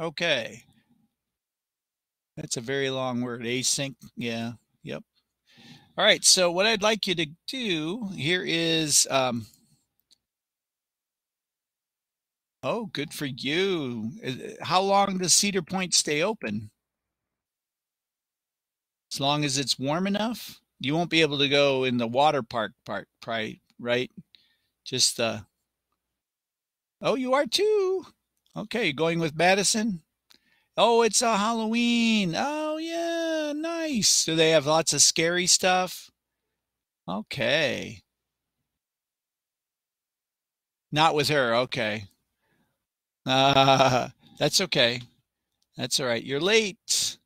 Okay. That's a very long word. Async. Yeah. Yep. All right. So what I'd like you to do here is, um, oh, good for you. How long does Cedar Point stay open? As long as it's warm enough? You won't be able to go in the water park part, right? Just the, uh, oh, you are too. Okay. Going with Madison? Oh, it's a Halloween. Oh, yeah, nice. Do they have lots of scary stuff? Okay. Not with her. Okay. Uh, that's okay. That's all right. You're late.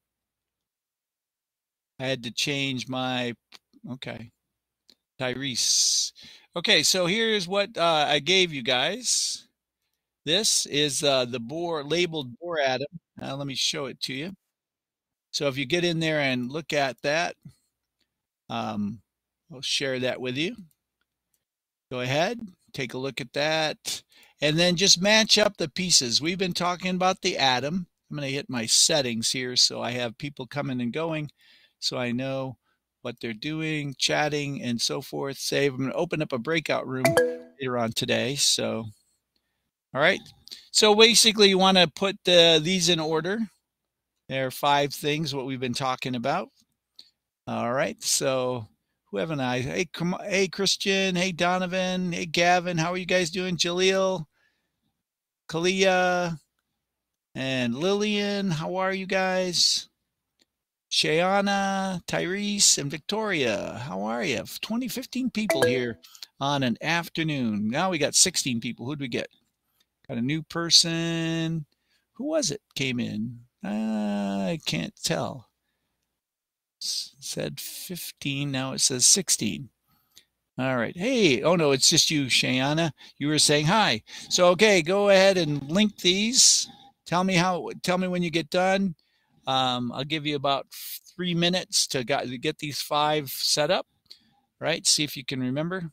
I had to change my. Okay. Tyrese. Okay, so here's what uh, I gave you guys. This is uh, the Bohr labeled Bohr atom. Uh, let me show it to you. So if you get in there and look at that, um, I'll share that with you. Go ahead, take a look at that, and then just match up the pieces. We've been talking about the atom. I'm going to hit my settings here so I have people coming and going so I know what they're doing, chatting, and so forth. Save. I'm going to open up a breakout room later on today. So, all right. So basically, you want to put the, these in order. There are five things what we've been talking about. All right. So who haven't I? Hey, come. Hey, Christian. Hey, Donovan. Hey, Gavin. How are you guys doing? Jaleel, Kalia, and Lillian. How are you guys? Shayana, Tyrese, and Victoria. How are you? 20, 15 people here on an afternoon. Now we got 16 people. Who'd we get? Got a new person. Who was it came in? Uh, I can't tell said 15. Now it says 16. All right. Hey, oh no, it's just you, Shayana. You were saying hi. So okay, go ahead and link these. Tell me how. Tell me when you get done. Um, I'll give you about three minutes to, got, to get these five set up. Right. See if you can remember.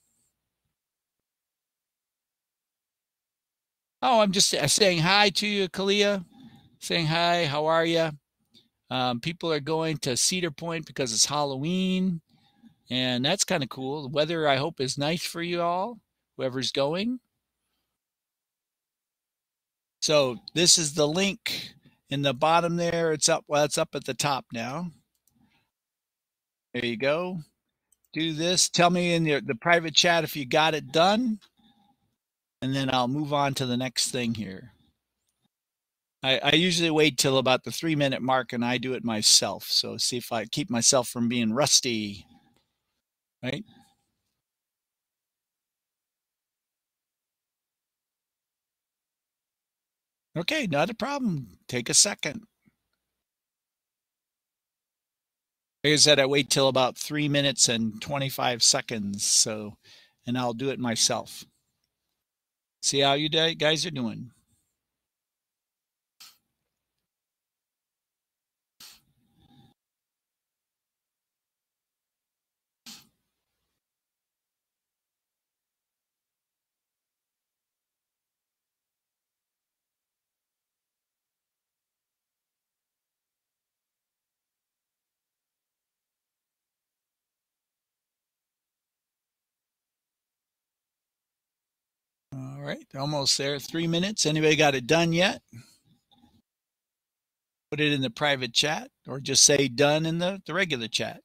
Oh, I'm just saying hi to you, Kalia. Saying hi. How are you? Um, people are going to Cedar Point because it's Halloween, and that's kind of cool. The weather, I hope, is nice for you all, whoever's going. So this is the link in the bottom there. It's up. Well, it's up at the top now. There you go. Do this. Tell me in the, the private chat if you got it done, and then I'll move on to the next thing here. I, I usually wait till about the three minute mark and I do it myself. So see if I keep myself from being rusty. Right? Okay, not a problem. Take a second. Like I said, I wait till about three minutes and 25 seconds. So, and I'll do it myself. See how you guys are doing. All right, almost there. Three minutes. Anybody got it done yet? Put it in the private chat or just say done in the, the regular chat.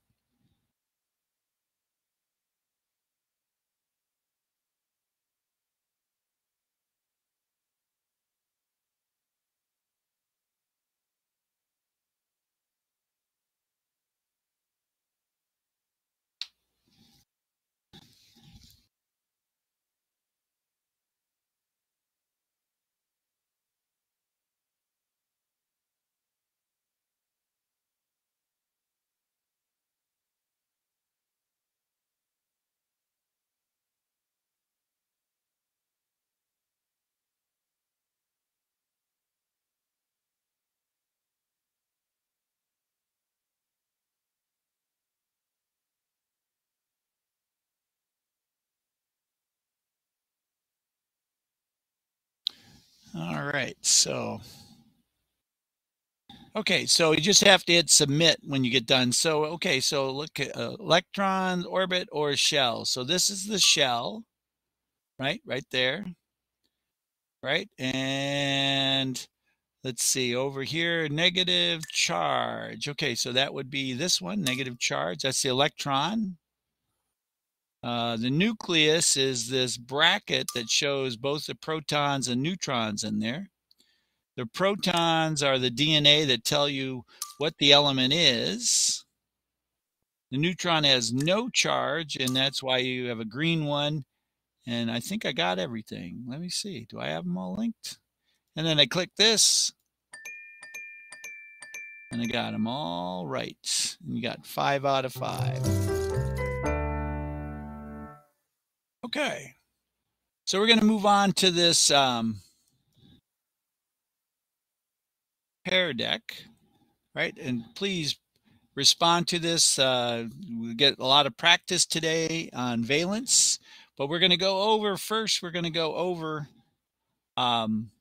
All right, so Okay, so you just have to hit submit when you get done. So, okay, so look at uh, electron, orbit, or shell. So this is the shell, right? Right there, right? And let's see, over here, negative charge. Okay, so that would be this one, negative charge. That's the electron. Uh, the nucleus is this bracket that shows both the protons and neutrons in there. The protons are the DNA that tell you what the element is. The neutron has no charge, and that's why you have a green one. And I think I got everything. Let me see. Do I have them all linked? And then I click this. And I got them all right. And you got five out of five. Okay. So we're going to move on to this um, Pear Deck, right? And please respond to this. Uh, we get a lot of practice today on valence, but we're going to go over first. We're going to go over um,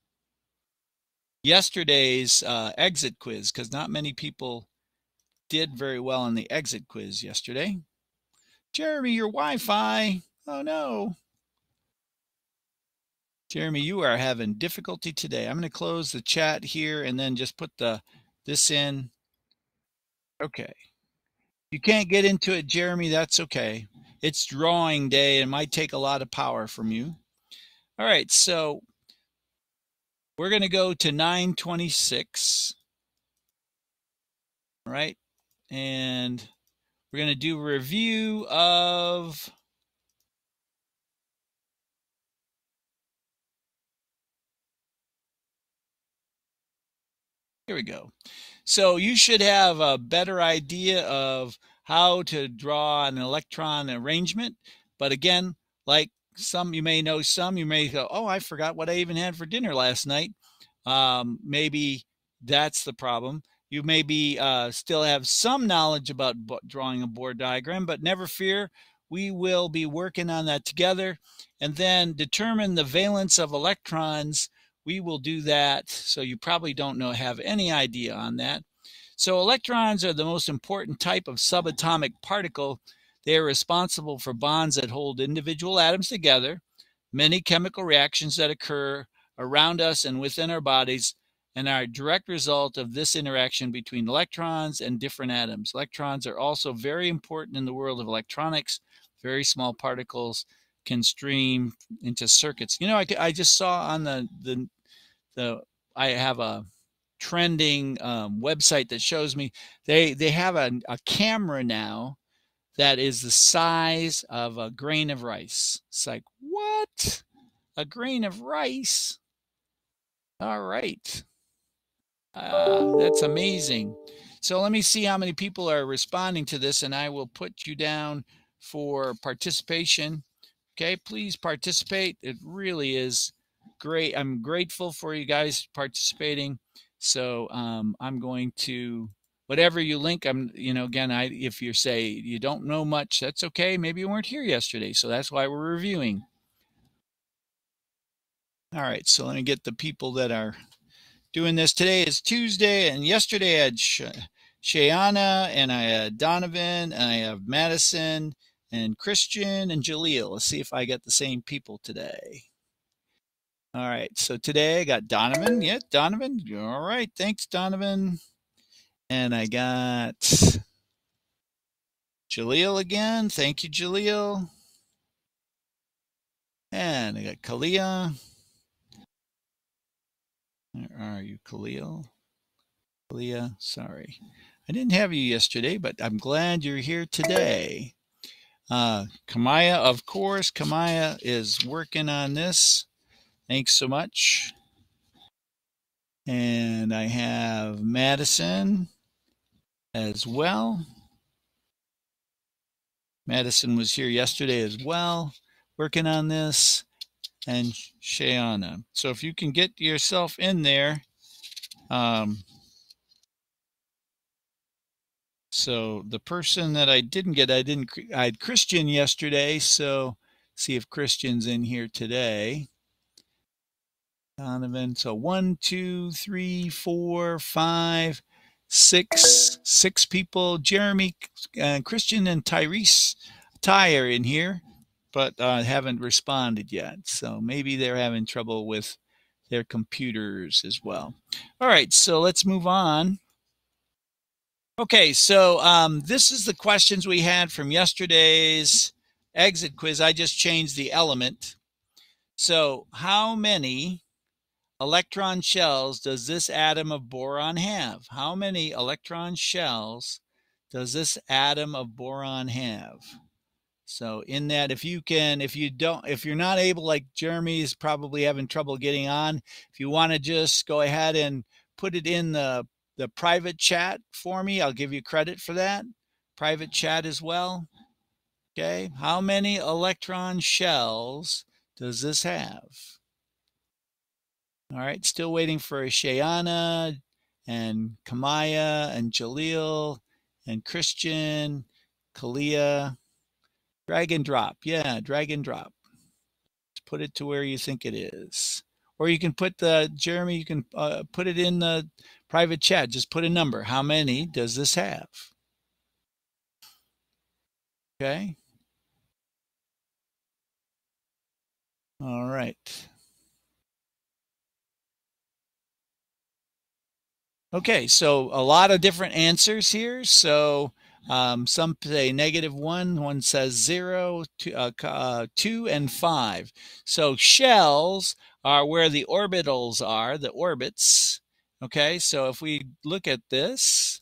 yesterday's uh, exit quiz because not many people did very well in the exit quiz yesterday. Jeremy, your Wi-Fi. Oh no. Jeremy, you are having difficulty today. I'm going to close the chat here and then just put the this in. Okay. You can't get into it, Jeremy. That's okay. It's drawing day and might take a lot of power from you. All right, so we're going to go to 926. All right. And we're going to do review of Here we go. So you should have a better idea of how to draw an electron arrangement. But again, like some, you may know some, you may go, oh, I forgot what I even had for dinner last night. Um, maybe that's the problem. You maybe uh, still have some knowledge about drawing a Bohr diagram, but never fear. We will be working on that together and then determine the valence of electrons we will do that. So you probably don't know, have any idea on that. So electrons are the most important type of subatomic particle. They are responsible for bonds that hold individual atoms together, many chemical reactions that occur around us and within our bodies, and are a direct result of this interaction between electrons and different atoms. Electrons are also very important in the world of electronics. Very small particles can stream into circuits. You know, I, I just saw on the, the the I have a trending um, website that shows me they they have a, a camera now that is the size of a grain of rice. It's like what? A grain of rice? All right. Uh, that's amazing. So let me see how many people are responding to this, and I will put you down for participation. Okay, please participate. It really is great. I'm grateful for you guys participating. So um, I'm going to whatever you link. I'm you know again I if you say you don't know much, that's okay. Maybe you weren't here yesterday, so that's why we're reviewing. All right, so let me get the people that are doing this. Today is Tuesday, and yesterday I had Shayana and I had Donovan and I have Madison and Christian and Jaleel. Let's see if I get the same people today. All right. So today I got Donovan. Yeah, Donovan. All right. Thanks, Donovan. And I got Jaleel again. Thank you, Jaleel. And I got Kalia. Where are you, Khalil? Kalia, sorry. I didn't have you yesterday, but I'm glad you're here today. Uh, Kamaya, of course, Kamaya is working on this. Thanks so much. And I have Madison as well. Madison was here yesterday as well, working on this, and Shayana. So if you can get yourself in there, um, so the person that I didn't get, I didn't, I had Christian yesterday. So see if Christian's in here today. Donovan. So one, two, three, four, five, six six people. Jeremy, uh, Christian, and Tyrese Ty are in here, but uh, haven't responded yet. So maybe they're having trouble with their computers as well. All right, so let's move on. Okay, so um, this is the questions we had from yesterday's exit quiz. I just changed the element. So, how many electron shells does this atom of boron have? How many electron shells does this atom of boron have? So in that, if you can, if you don't, if you're not able, like Jeremy's probably having trouble getting on, if you want to just go ahead and put it in the, the private chat for me, I'll give you credit for that. Private chat as well. Okay. How many electron shells does this have? All right. Still waiting for Shayana and Kamaya and Jaleel and Christian, Kalia. Drag and drop. Yeah, drag and drop. Just put it to where you think it is. Or you can put the, Jeremy, you can uh, put it in the private chat. Just put a number. How many does this have? Okay. All right. Okay, so a lot of different answers here. So um, some say negative one, one says zero, two, uh, uh, two, and five. So shells are where the orbitals are, the orbits. Okay, so if we look at this,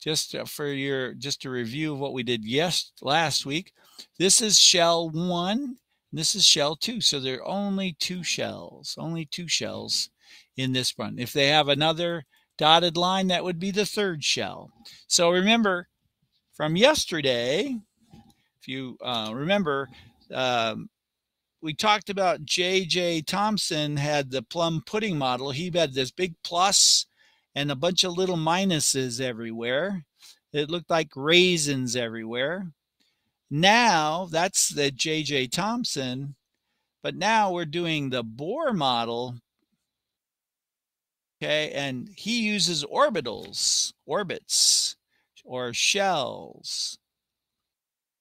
just uh, for your just a review of what we did yes last week, this is shell one, this is shell two. So there are only two shells, only two shells in this one. If they have another dotted line, that would be the third shell. So remember, from yesterday, if you uh, remember, um, we talked about J.J. Thomson had the plum pudding model. He had this big plus and a bunch of little minuses everywhere. It looked like raisins everywhere. Now that's the J.J. Thomson, but now we're doing the Bohr model. Okay, and he uses orbitals, orbits or shells.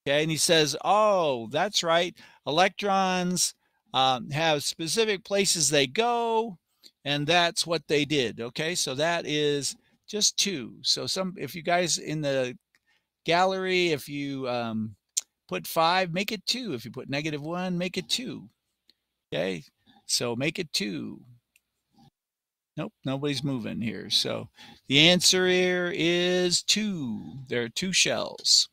Okay, and he says, oh, that's right. Electrons um, have specific places they go, and that's what they did. Okay, so that is just two. So some, if you guys in the gallery, if you um, put five, make it two. If you put negative one, make it two. Okay, so make it two. Nope, nobody's moving here. So the answer here is two. There are two shells.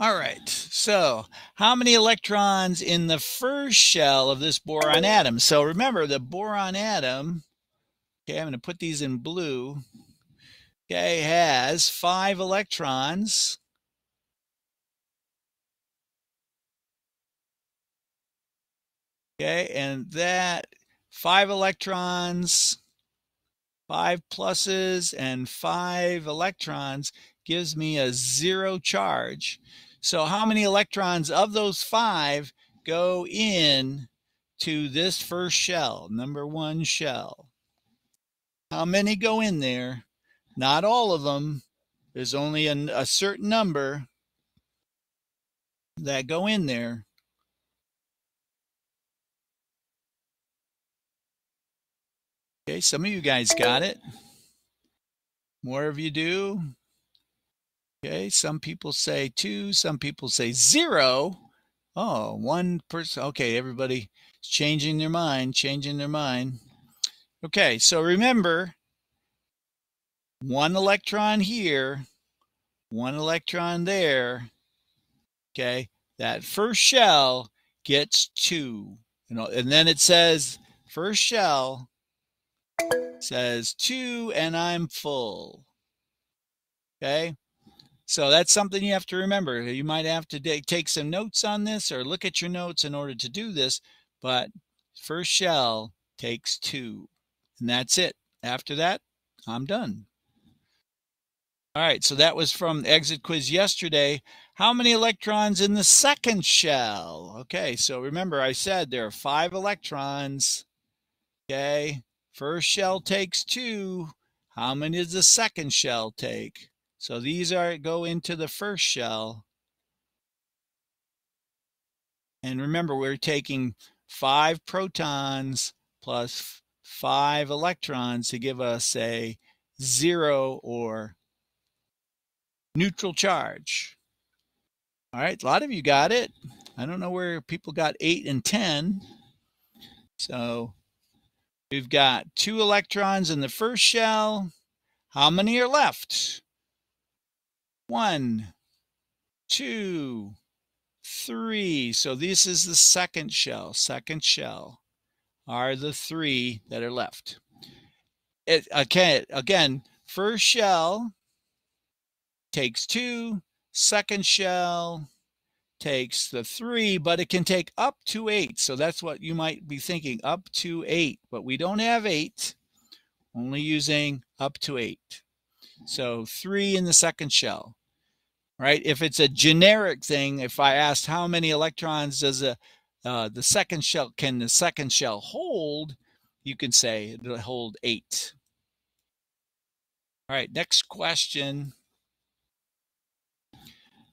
All right, so how many electrons in the first shell of this boron atom? So remember the boron atom, okay, I'm going to put these in blue, okay, has five electrons. Okay, and that five electrons, five pluses, and five electrons gives me a zero charge. So how many electrons of those five go in to this first shell, number one shell? How many go in there? Not all of them. There's only a, a certain number that go in there. Okay, some of you guys got it. More of you do. Okay, some people say two, some people say zero. Oh, one person. Okay, everybody is changing their mind, changing their mind. Okay, so remember one electron here, one electron there. Okay, that first shell gets two. You know, and then it says first shell says two and I'm full. Okay. So that's something you have to remember. You might have to take some notes on this or look at your notes in order to do this, but first shell takes two and that's it. After that, I'm done. All right, so that was from exit quiz yesterday. How many electrons in the second shell? Okay, so remember I said there are five electrons. Okay, First shell takes two. How many does the second shell take? So these are go into the first shell. And remember, we're taking five protons plus five electrons to give us a zero or neutral charge. All right, a lot of you got it. I don't know where people got 8 and 10. So we've got two electrons in the first shell. How many are left? One, two, three. So this is the second shell. Second shell are the three that are left. It, okay, again, first shell takes two, second shell takes the three, but it can take up to eight. So that's what you might be thinking, up to eight. But we don't have eight, only using up to eight. So three in the second shell, right? If it's a generic thing, if I asked how many electrons does a uh, the second shell can the second shell hold, you can say it'll hold eight. All right, next question.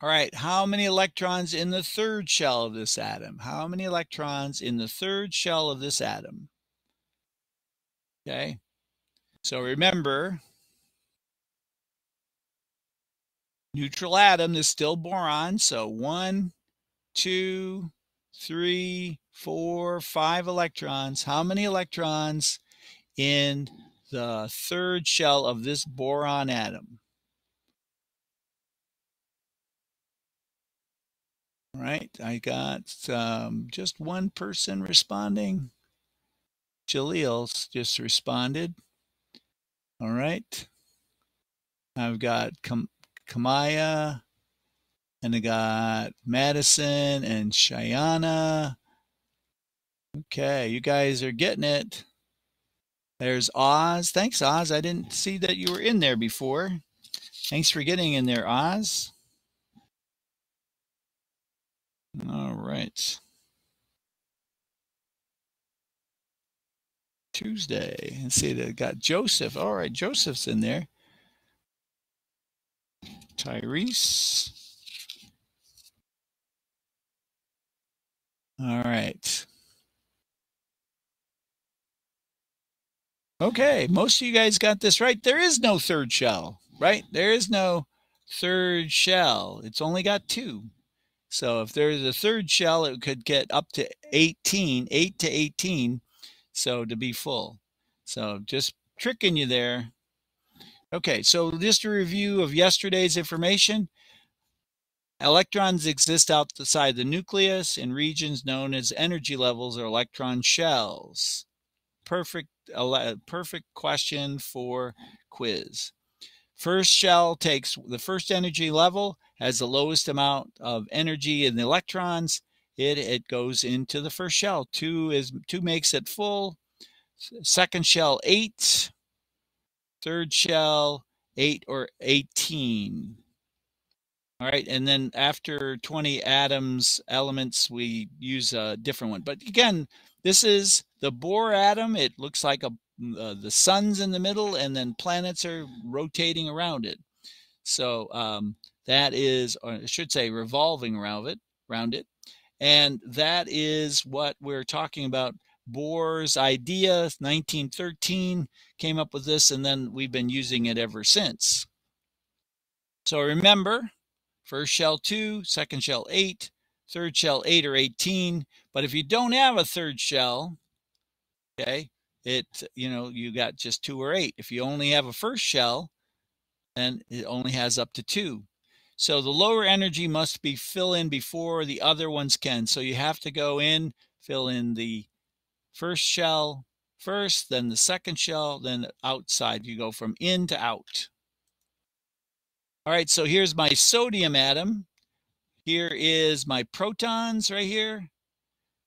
All right, how many electrons in the third shell of this atom? How many electrons in the third shell of this atom? Okay, so remember, neutral atom is still boron, so one, two, three, four, five electrons. How many electrons in the third shell of this boron atom? All right, I got um, just one person responding. Jaleel just responded. All right. I've got Kamaya, and I got Madison and Cheyenne. Okay, you guys are getting it. There's Oz. Thanks, Oz. I didn't see that you were in there before. Thanks for getting in there, Oz. All right. Tuesday. And see, they got Joseph. All right, Joseph's in there. Tyrese. All right. Okay, most of you guys got this right. There is no third shell, right? There is no third shell. It's only got two. So if there's a third shell, it could get up to 18, 8 to 18, so to be full. So just tricking you there. Okay, so just a review of yesterday's information. Electrons exist outside the nucleus in regions known as energy levels or electron shells. Perfect, perfect question for quiz. First shell takes the first energy level, has the lowest amount of energy in the electrons. It, it goes into the first shell. Two is two makes it full. Second shell eight. Third shell eight or 18. All right, and then after 20 atoms, elements, we use a different one. But again, this is the Bohr atom. It looks like a uh, the sun's in the middle and then planets are rotating around it. So um, that is, or I should say, revolving around it, around it. And that is what we're talking about. Bohr's idea, 1913, came up with this, and then we've been using it ever since. So remember, first shell 2, second shell 8, third shell 8 or 18. But if you don't have a third shell, okay, it you know you got just two or eight if you only have a first shell then it only has up to two so the lower energy must be fill in before the other ones can so you have to go in fill in the first shell first then the second shell then outside you go from in to out all right so here's my sodium atom here is my protons right here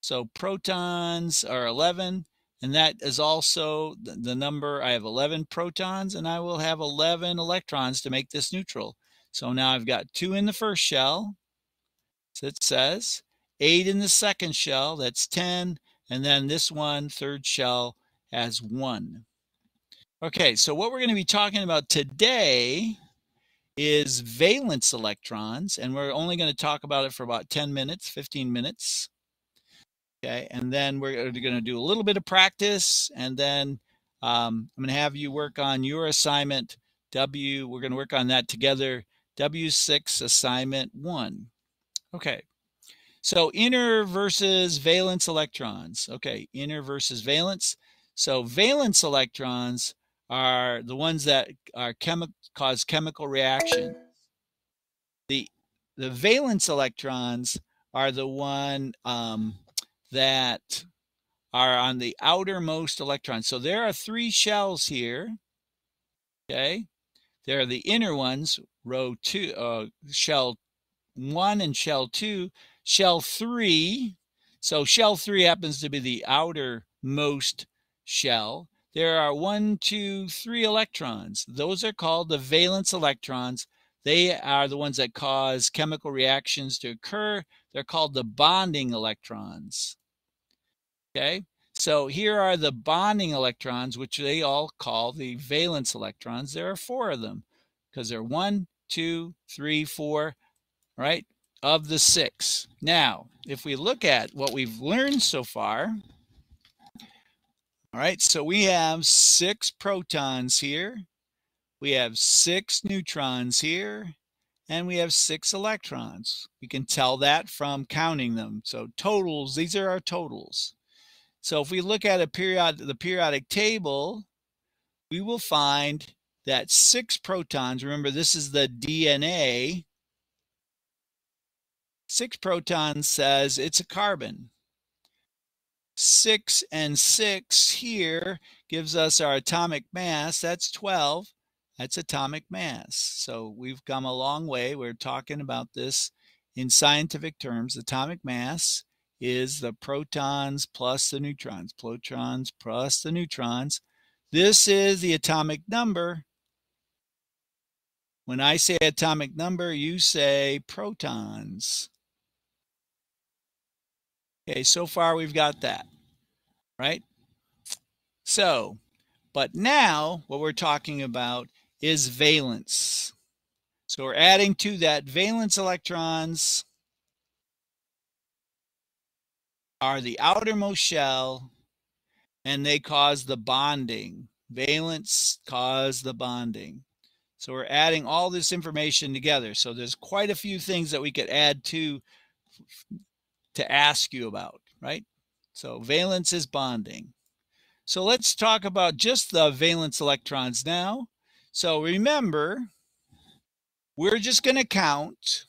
so protons are 11 and that is also the number. I have 11 protons and I will have 11 electrons to make this neutral. So now I've got two in the first shell, so it says, eight in the second shell, that's 10. And then this one, third shell, has one. Okay, so what we're going to be talking about today is valence electrons, and we're only going to talk about it for about 10 minutes, 15 minutes. Okay, and then we're going to do a little bit of practice, and then um, I'm going to have you work on your assignment W. We're going to work on that together. W6 assignment one. Okay, so inner versus valence electrons. Okay, inner versus valence. So valence electrons are the ones that are chemi- cause chemical reaction. The the valence electrons are the one um, that are on the outermost electrons. So there are three shells here. Okay, there are the inner ones, row two, uh, shell one and shell two. Shell three. So shell three happens to be the outermost shell there are one, two, three electrons. Those are called the valence electrons. They are the ones that cause chemical reactions to occur. They're called the bonding electrons. Okay, so here are the bonding electrons, which they all call the valence electrons. There are four of them because they're one, two, three, four, right, of the six. Now, if we look at what we've learned so far, all right, so we have six protons here. We have six neutrons here, and we have six electrons. We can tell that from counting them. So totals, these are our totals. So if we look at a period, the periodic table, we will find that six protons, remember this is the DNA, six protons says it's a carbon. 6 and 6 here gives us our atomic mass. That's 12. That's atomic mass. So we've come a long way. We're talking about this in scientific terms. Atomic mass is the protons plus the neutrons, protons plus the neutrons. This is the atomic number. When I say atomic number, you say protons. Okay, so far we've got that, right? So, but now what we're talking about is valence. So we're adding to that valence electrons are the outermost shell and they cause the bonding. Valence cause the bonding. So we're adding all this information together. So there's quite a few things that we could add to to ask you about, right? So valence is bonding. So let's talk about just the valence electrons now. So remember, we're just going to count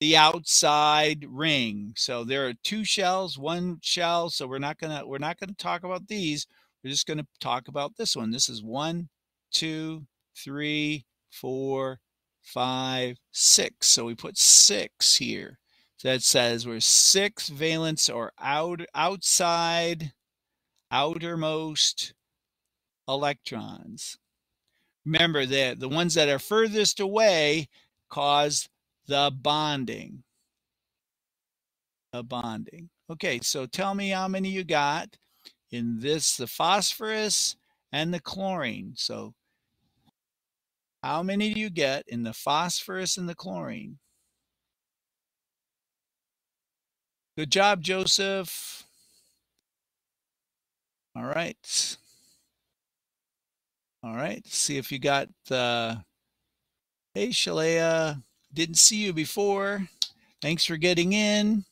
the outside ring. So there are two shells, one shell. So we're not gonna we're not gonna talk about these. We're just gonna talk about this one. This is one, two, three, four, five, six. So we put six here that says we're six valence or out outside outermost electrons. Remember that the ones that are furthest away cause the bonding. The bonding. Okay, so tell me how many you got in this, the phosphorus and the chlorine. So how many do you get in the phosphorus and the chlorine? Good job, Joseph. All right. All right. See if you got the. Hey, Shalea. Didn't see you before. Thanks for getting in.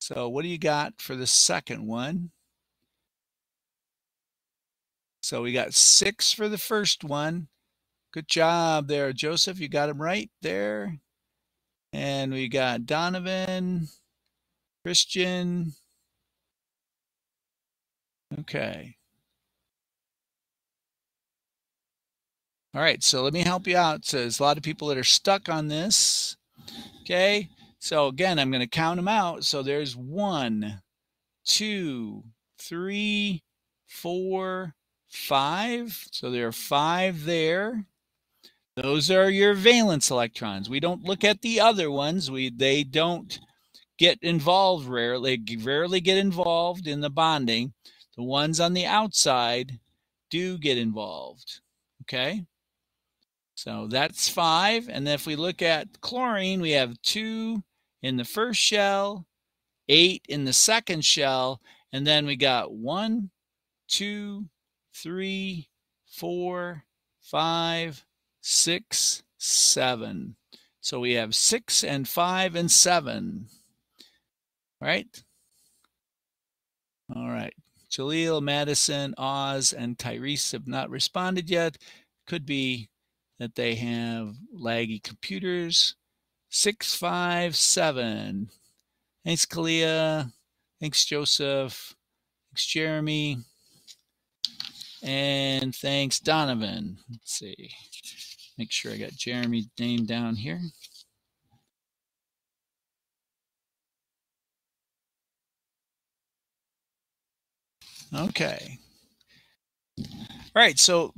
So, what do you got for the second one? So, we got six for the first one. Good job there, Joseph. You got them right there. And we got Donovan, Christian. Okay. All right, so let me help you out. So there's a lot of people that are stuck on this. Okay, so again, I'm going to count them out. So there's one, two, three, four, five. So there are five there. Those are your valence electrons. We don't look at the other ones. We they don't get involved rarely, rarely get involved in the bonding. The ones on the outside do get involved. Okay. So that's five. And then if we look at chlorine, we have two in the first shell, eight in the second shell, and then we got one, two, three, four, five, six, seven. So we have six and five and seven. Right? All right. Jaleel, Madison, Oz, and Tyrese have not responded yet. Could be that they have laggy computers. 657. Thanks, Kalia. Thanks, Joseph. Thanks, Jeremy. And thanks, Donovan. Let's see. Make sure I got Jeremy's name down here. Okay. All right, so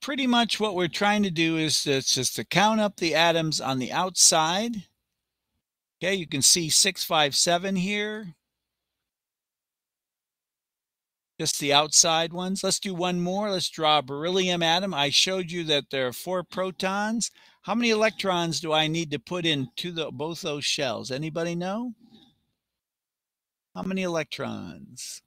pretty much what we're trying to do is just to count up the atoms on the outside. Okay, you can see 657 here. Just the outside ones. Let's do one more. Let's draw a beryllium atom. I showed you that there are four protons. How many electrons do I need to put into the, both those shells? Anybody know? How many electrons?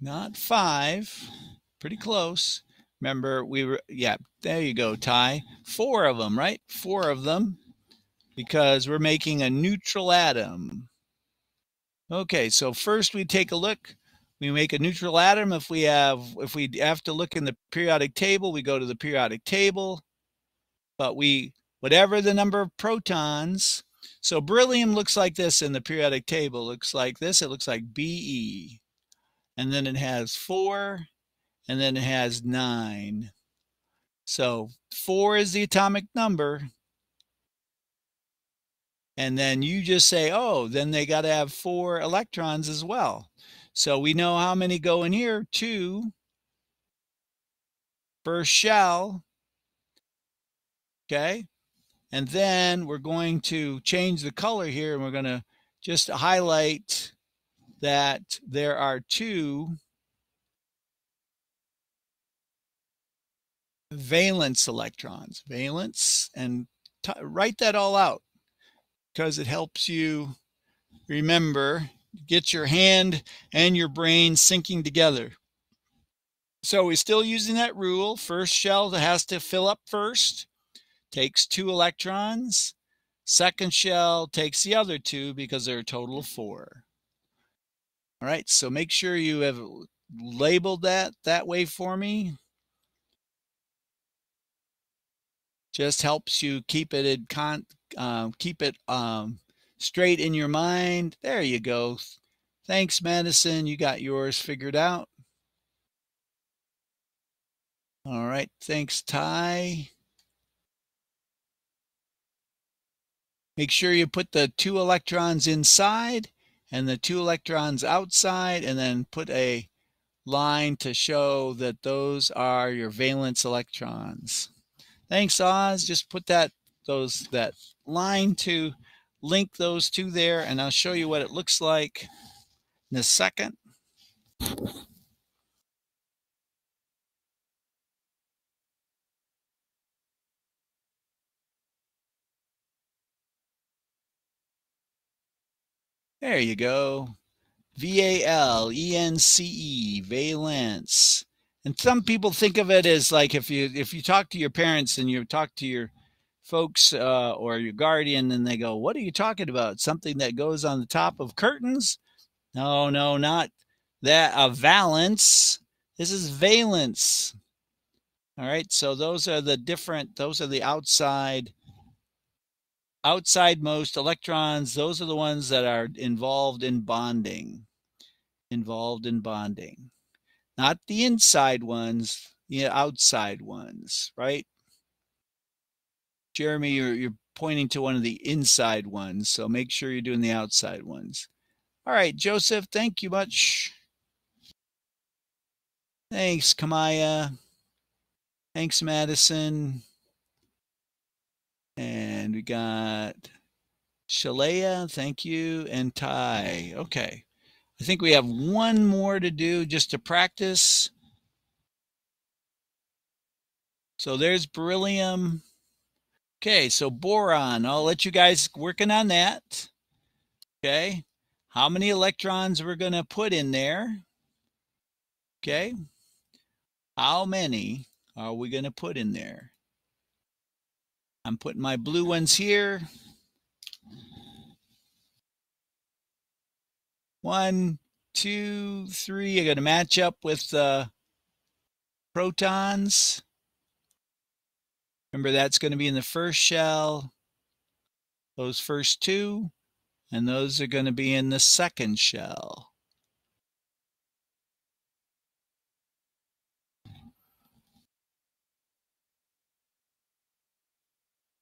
Not five. Pretty close. Remember, we were, yeah, there you go, Ty. Four of them, right? Four of them because we're making a neutral atom. Okay, so first we take a look. We make a neutral atom. If we have, if we have to look in the periodic table, we go to the periodic table. But we, whatever the number of protons, so beryllium looks like this in the periodic table. Looks like this. It looks like Be and then it has four, and then it has nine. So four is the atomic number. And then you just say, oh, then they got to have four electrons as well. So we know how many go in here two per shell. Okay. And then we're going to change the color here and we're going to just highlight that there are two valence electrons, valence, and write that all out because it helps you remember, get your hand and your brain syncing together. So we're still using that rule. First shell has to fill up first, takes two electrons. Second shell takes the other two because there are a total of four. All right, so make sure you have labeled that that way for me. Just helps you keep it in con um, keep it um, straight in your mind. There you go. Thanks, Madison. You got yours figured out. All right. Thanks, Ty. Make sure you put the two electrons inside and the two electrons outside and then put a line to show that those are your valence electrons. Thanks, Oz. Just put that those that line to link those two there, and I'll show you what it looks like in a second. There you go. V A L E N C E, valence. And some people think of it as like if you if you talk to your parents and you talk to your folks uh, or your guardian and they go, "What are you talking about? Something that goes on the top of curtains?" No, no, not that. A valence. This is valence. All right. So those are the different. Those are the outside outside most electrons, those are the ones that are involved in bonding. Involved in bonding. Not the inside ones, the outside ones, right? Jeremy, you're, you're pointing to one of the inside ones, so make sure you're doing the outside ones. All right, Joseph, thank you much. Thanks, Kamaya. Thanks, Madison. And we got Shalea, thank you, and Ty. Okay. I think we have one more to do just to practice. So there's beryllium. Okay, so boron. I'll let you guys working on that. Okay. How many electrons we're going to put in there? Okay. How many are we going to put in there? I'm putting my blue ones here. One, two, three. I'm going to match up with the uh, protons. Remember, that's going to be in the first shell, those first two, and those are going to be in the second shell.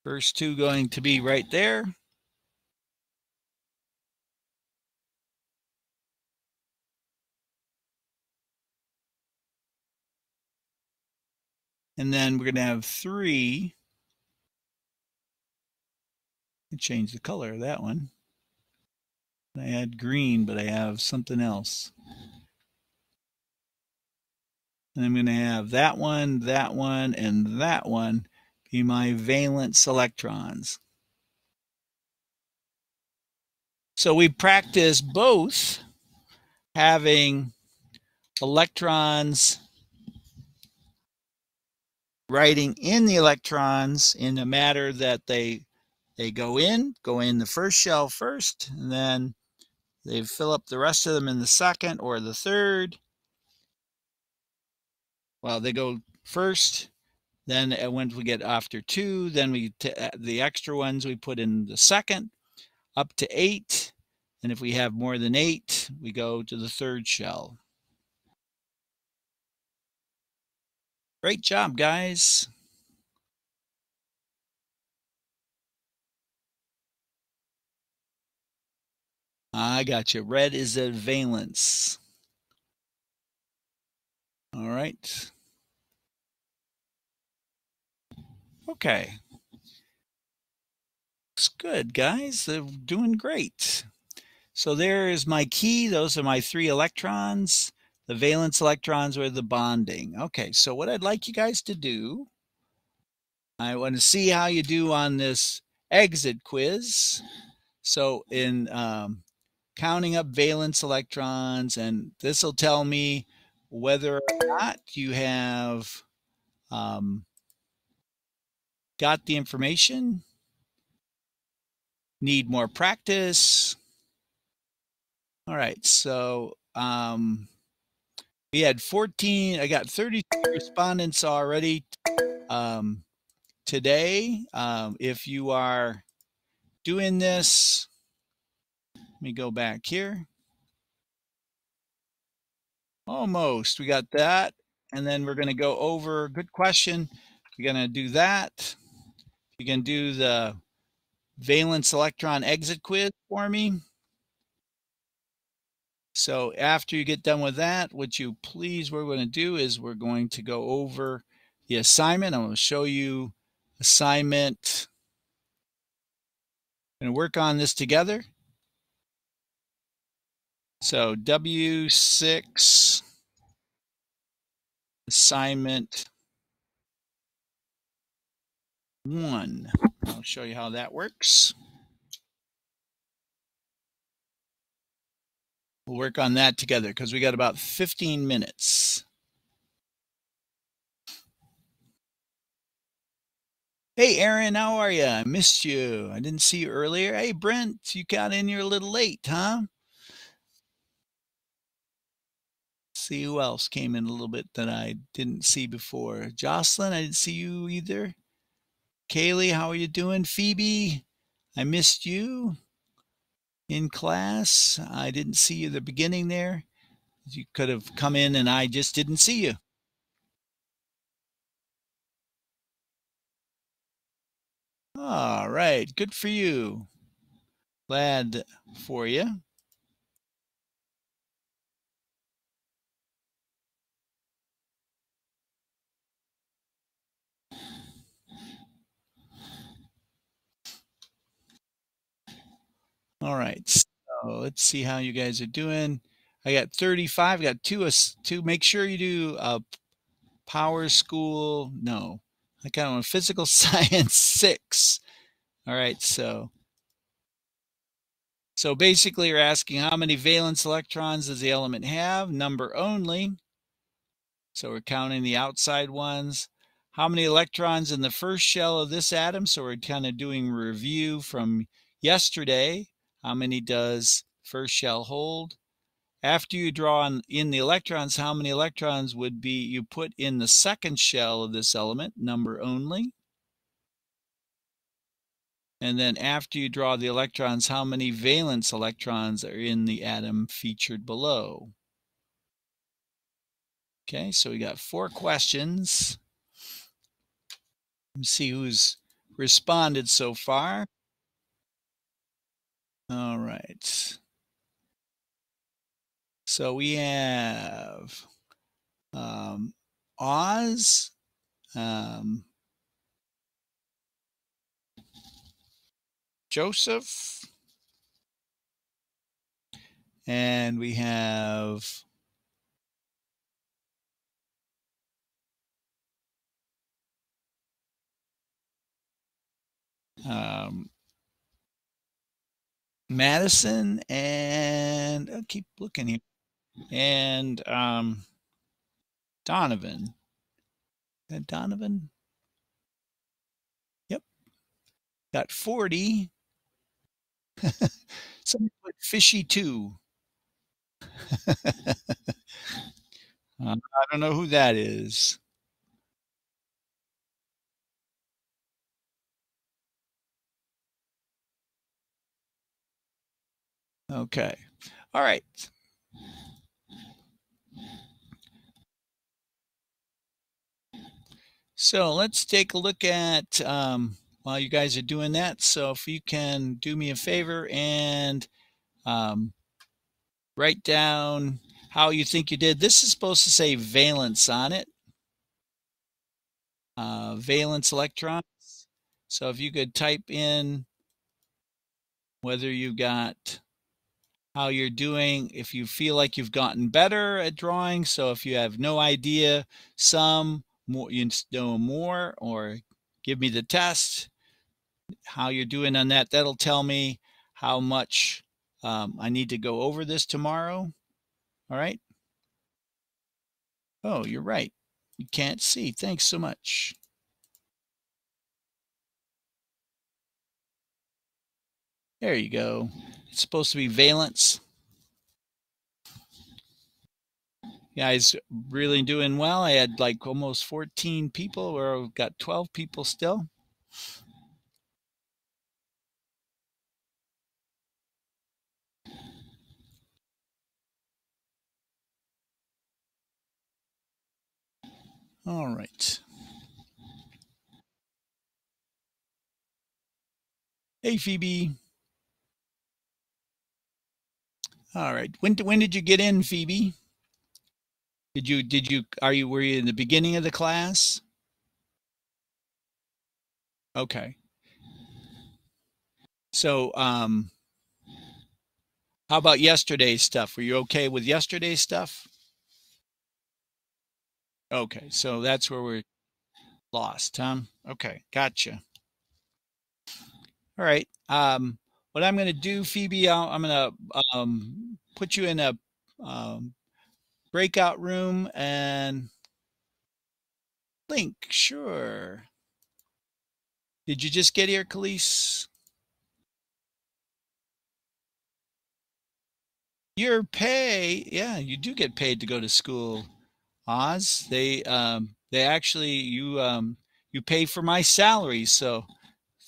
First two going to be right there. And then we're going to have three. I change the color of that one. I had green, but I have something else. And I'm going to have that one, that one, and that one be my valence electrons. So we practice both having electrons writing in the electrons in a matter that they they go in, go in the first shell first, and then they fill up the rest of them in the second or the third. Well, they go first, then uh, once we get after two, then we uh, the extra ones we put in the second, up to eight, and if we have more than eight, we go to the third shell. Great job, guys. I got you. Red is a valence. All right. Okay. Looks good, guys. They're doing great. So there is my key. Those are my three electrons. The valence electrons are the bonding. Okay, so what I'd like you guys to do, I want to see how you do on this exit quiz. So in um, counting up valence electrons, and this will tell me whether or not you have um, got the information, need more practice. All right, so um, we had 14, I got 32 respondents already um, today. Um, if you are doing this, let me go back here. Almost, we got that. And then we're going to go over, good question. We're going to do that. You can do the valence electron exit quiz for me. So after you get done with that, what you please, we're going to do is we're going to go over the assignment. I'm going to show you assignment. To work on this together. So W6 assignment one. I'll show you how that works. We'll work on that together because we got about 15 minutes. Hey, Aaron, how are you? I missed you. I didn't see you earlier. Hey, Brent, you got in here a little late, huh? See who else came in a little bit that I didn't see before. Jocelyn, I didn't see you either. Kaylee, how are you doing? Phoebe, I missed you in class. I didn't see you at the beginning there. You could have come in and I just didn't see you. All right, good for you. Glad for you. All right. So let's see how you guys are doing. I got 35. I got two. Two. Make sure you do a PowerSchool. No, I got on physical science six. All right. So, so basically, you're asking how many valence electrons does the element have? Number only. So we're counting the outside ones. How many electrons in the first shell of this atom? So we're kind of doing review from yesterday. How many does first shell hold? After you draw in the electrons, how many electrons would be you put in the second shell of this element, number only? And then after you draw the electrons, how many valence electrons are in the atom featured below? Okay, so we got four questions. Let's see who's responded so far. All right. So we have um, Oz, um, Joseph, and we have um, Madison, and I'll keep looking here, and um, Donovan. And Donovan? Yep. Got 40. Somebody put fishy too. uh, I don't know who that is. Okay. All right. So let's take a look at um, while you guys are doing that. So if you can do me a favor and um, write down how you think you did. This is supposed to say valence on it. Uh, valence electrons. So if you could type in whether you got how you're doing, if you feel like you've gotten better at drawing. So if you have no idea, some more you know more, or give me the test, how you're doing on that. That'll tell me how much um, I need to go over this tomorrow. All right. Oh, you're right. You can't see. Thanks so much. There you go. It's supposed to be valence. guys really doing well. I had like almost 14 people, or I've got 12 people still. All right. Hey, Phoebe. All right. When when did you get in, Phoebe? Did you did you are you were you in the beginning of the class? Okay. So um how about yesterday's stuff? Were you okay with yesterday's stuff? Okay, so that's where we're lost, Tom. Okay, gotcha. All right. Um what I'm going to do, Phoebe, I'm going to um, put you in a um, breakout room and link. Sure. Did you just get here, Khalees? Your pay, yeah, you do get paid to go to school. Oz, they um, they actually you um, you pay for my salary, so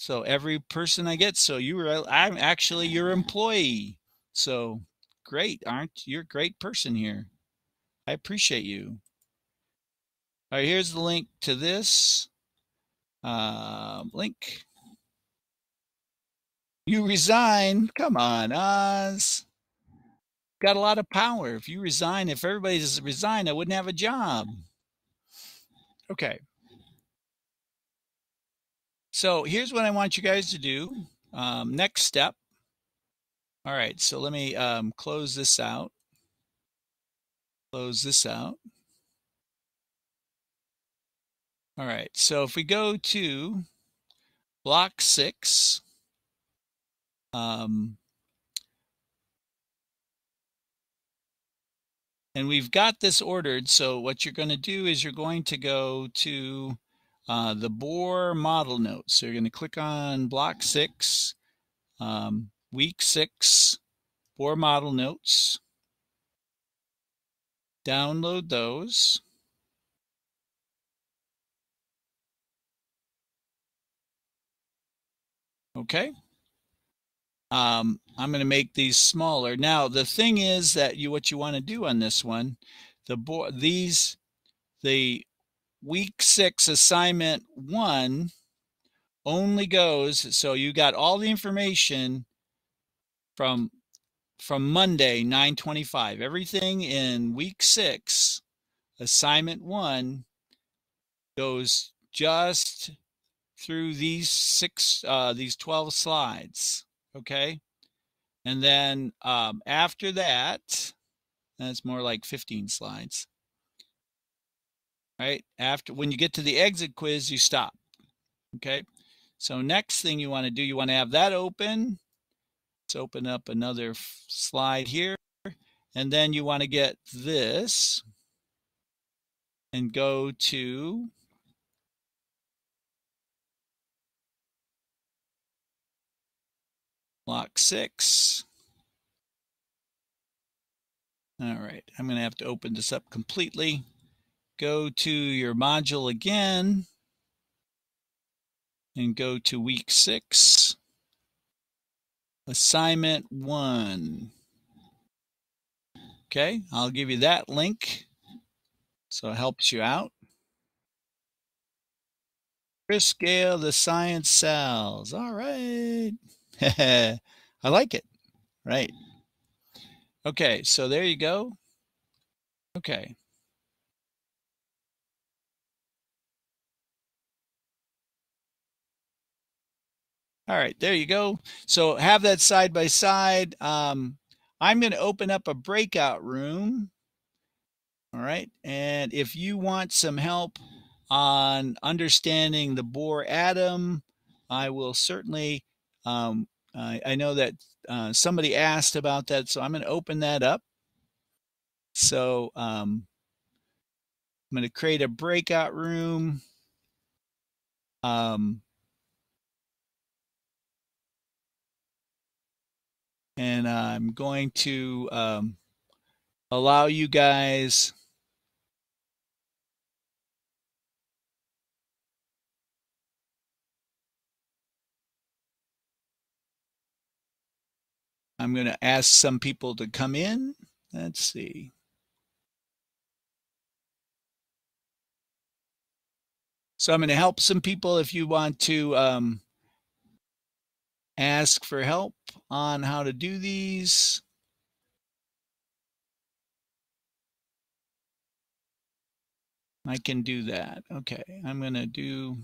so every person I get, so you were, I'm actually your employee. So great, aren't you? You're a great person here. I appreciate you. All right, here's the link to this. Uh, link. You resign. Come on, Oz. Got a lot of power. If you resign, if everybody resigned, I wouldn't have a job. Okay. So here's what I want you guys to do. Um, next step. All right, so let me um, close this out. Close this out. All right, so if we go to block six, um, and we've got this ordered, so what you're going to do is you're going to go to uh, the Bohr model notes. So you're going to click on block six, um, week six, Bohr model notes. Download those. Okay. Um, I'm going to make these smaller. Now, the thing is that you what you want to do on this one, the board these the week six assignment one only goes so you got all the information from from Monday 925. Everything in week six, assignment one, goes just through these six, uh, these 12 slides. Okay. And then um, after that, that's more like 15 slides. Right. After when you get to the exit quiz, you stop. Okay. So next thing you want to do, you want to have that open. Let's open up another slide here. And then you want to get this and go to Block six. All right, I'm going to have to open this up completely. Go to your module again and go to week six, assignment one. Okay, I'll give you that link so it helps you out. Chris Gale, the science cells. All right. I like it. Right. Okay, so there you go. Okay. All right, there you go. So have that side by side. Um, I'm going to open up a breakout room. All right, and if you want some help on understanding the Bohr atom, I will certainly um, I, I, know that uh, somebody asked about that, so I'm going to open that up. So um, I'm going to create a breakout room. Um, and I'm going to um, allow you guys I'm going to ask some people to come in. Let's see. So I'm going to help some people if you want to um, ask for help on how to do these. I can do that. Okay, I'm going to do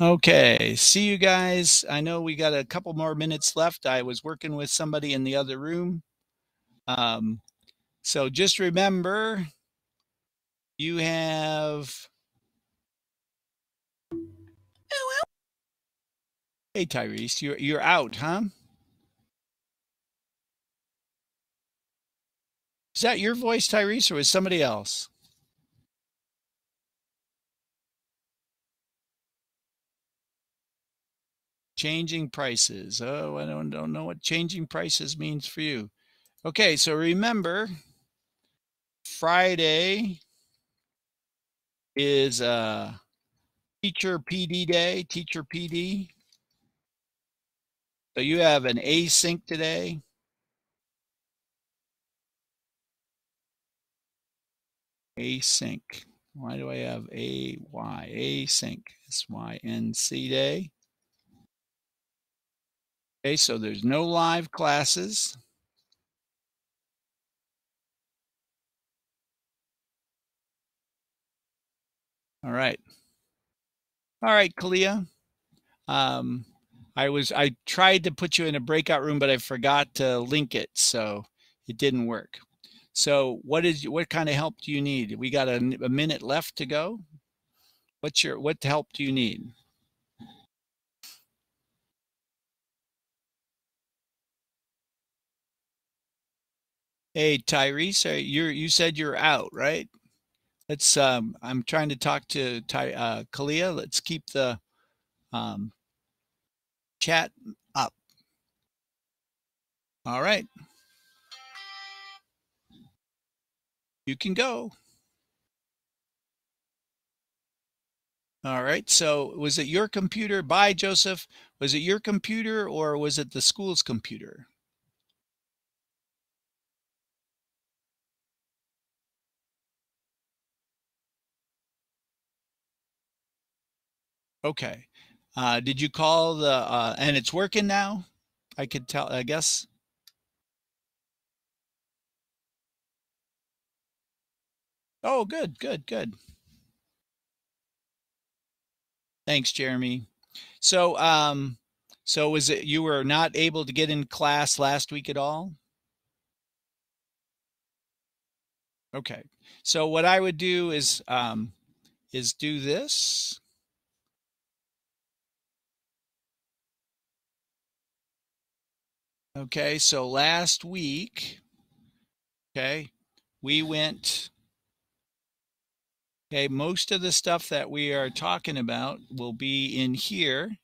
Okay, see you guys. I know we got a couple more minutes left. I was working with somebody in the other room. Um, so just remember, you have. Hey, Tyrese, you're you're out, huh? Is that your voice, Tyrese, or is somebody else? Changing prices. Oh, I don't, don't know what changing prices means for you. Okay, so remember, Friday is uh, teacher PD day, teacher PD. So you have an async today. Async. Why do I have A Y? Async. It's Y N C day. Okay, so there's no live classes. All right. All right, Kalia. Um, I was I tried to put you in a breakout room, but I forgot to link it, so it didn't work. So what is what kind of help do you need? We got a, a minute left to go. What's your what help do you need? Hey Tyrese, you you said you're out, right? Let's. Um, I'm trying to talk to Ty, uh, Kalia. Let's keep the um, chat up. All right. You can go. All right. So was it your computer? Bye, Joseph. Was it your computer or was it the school's computer? Okay. Uh, did you call the, uh, and it's working now? I could tell, I guess. Oh, good, good, good. Thanks, Jeremy. So, um, so was it you were not able to get in class last week at all? Okay. So what I would do is um, is do this. Okay, so last week, okay, we went, okay, most of the stuff that we are talking about will be in here.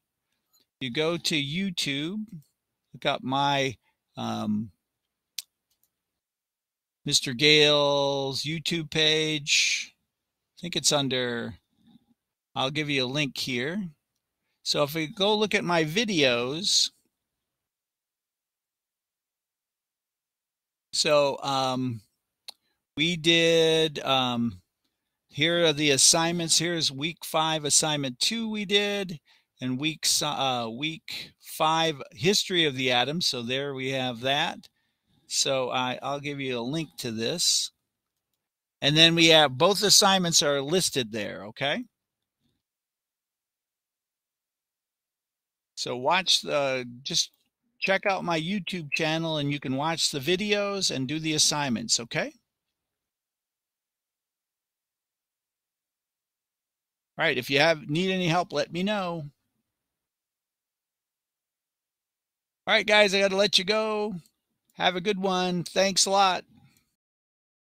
You go to YouTube, look up my um, Mr. Gale's YouTube page. I think it's under, I'll give you a link here. So if we go look at my videos, So um, we did, um, here are the assignments. Here's week five, assignment two we did, and week, uh, week five, history of the atom. So there we have that. So I, I'll give you a link to this. And then we have both assignments are listed there, okay? So watch the, just check out my YouTube channel and you can watch the videos and do the assignments, okay? All right, if you have need any help, let me know. All right, guys, I got to let you go. Have a good one. Thanks a lot.